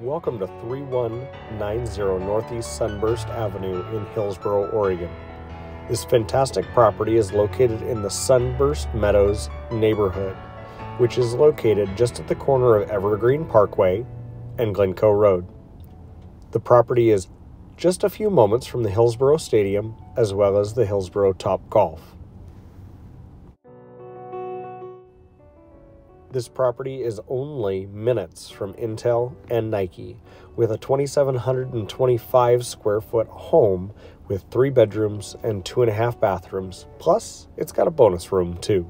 Welcome to 3190 Northeast Sunburst Avenue in Hillsboro, Oregon. This fantastic property is located in the Sunburst Meadows neighborhood, which is located just at the corner of Evergreen Parkway and Glencoe Road. The property is just a few moments from the Hillsboro Stadium as well as the Hillsboro Top Golf. This property is only minutes from Intel and Nike, with a 2,725 square foot home with three bedrooms and two and a half bathrooms. Plus, it's got a bonus room too.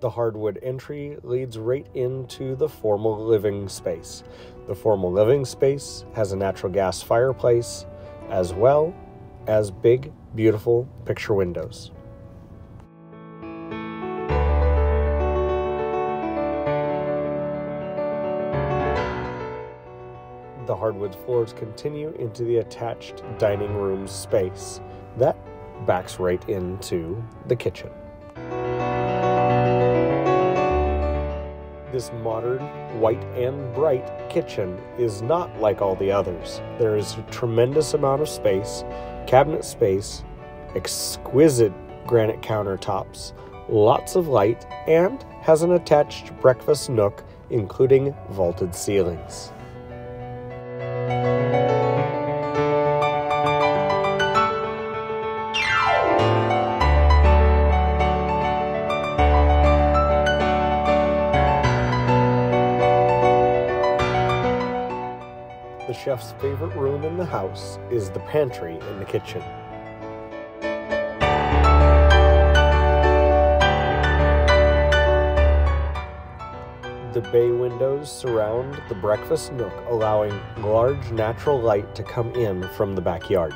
The hardwood entry leads right into the formal living space. The formal living space has a natural gas fireplace as well as big beautiful picture windows. The hardwood floors continue into the attached dining room space that backs right into the kitchen. This modern, white and bright kitchen is not like all the others. There is a tremendous amount of space, cabinet space, exquisite granite countertops, lots of light, and has an attached breakfast nook, including vaulted ceilings. Chef's favorite room in the house is the pantry in the kitchen. The bay windows surround the breakfast nook, allowing large natural light to come in from the backyard.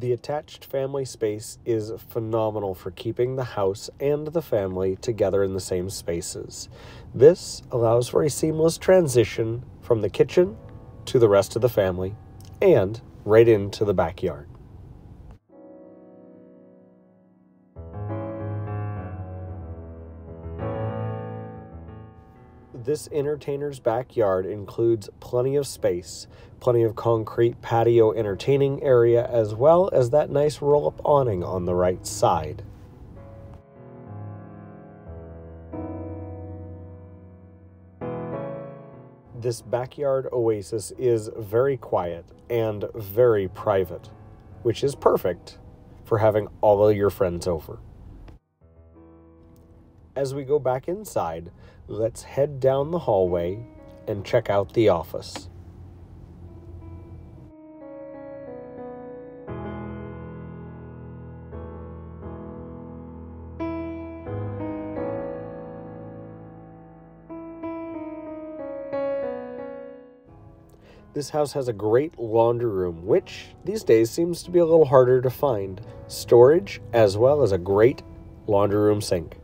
The attached family space is phenomenal for keeping the house and the family together in the same spaces. This allows for a seamless transition from the kitchen to the rest of the family and right into the backyard. This entertainer's backyard includes plenty of space, plenty of concrete patio entertaining area, as well as that nice roll up awning on the right side. This backyard oasis is very quiet and very private, which is perfect for having all of your friends over. As we go back inside, let's head down the hallway and check out the office. This house has a great laundry room, which these days seems to be a little harder to find, storage, as well as a great laundry room sink.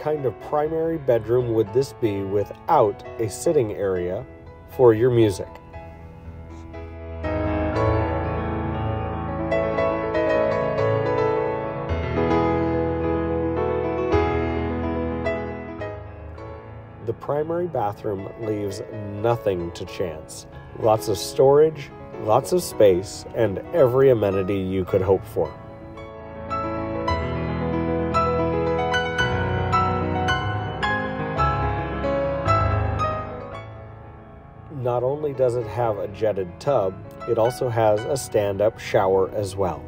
kind of primary bedroom would this be without a sitting area for your music? The primary bathroom leaves nothing to chance. Lots of storage, lots of space, and every amenity you could hope for. Not only does it have a jetted tub, it also has a stand up shower as well.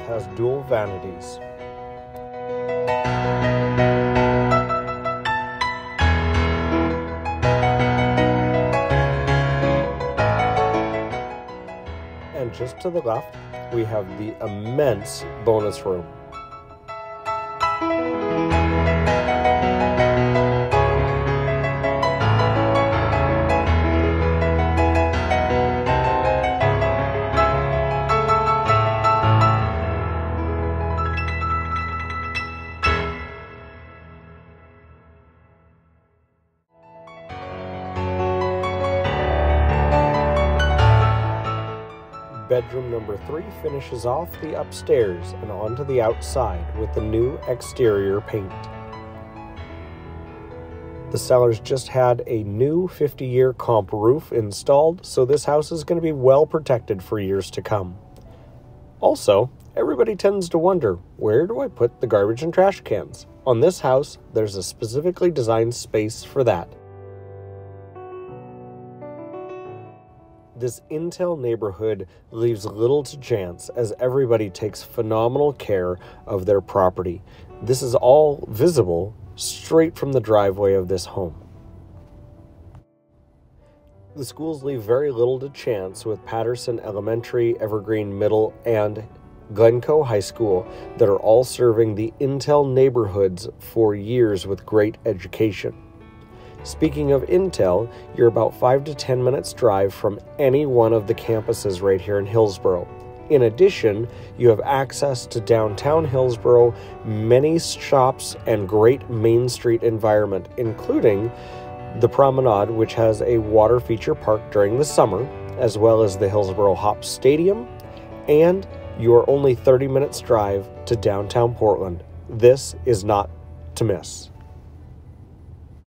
Has dual vanities. And just to the left, we have the immense bonus room. Bedroom number three finishes off the upstairs and onto the outside with the new exterior paint. The sellers just had a new 50 year comp roof installed, so this house is going to be well protected for years to come. Also, everybody tends to wonder where do I put the garbage and trash cans? On this house, there's a specifically designed space for that. This Intel neighborhood leaves little to chance as everybody takes phenomenal care of their property. This is all visible straight from the driveway of this home. The schools leave very little to chance with Patterson Elementary, Evergreen Middle, and Glencoe High School that are all serving the Intel neighborhoods for years with great education. Speaking of Intel, you're about 5 to 10 minutes drive from any one of the campuses right here in Hillsboro. In addition, you have access to downtown Hillsboro, many shops, and great Main Street environment, including the Promenade, which has a water feature park during the summer, as well as the Hillsboro Hop Stadium, and you're only 30 minutes drive to downtown Portland. This is not to miss.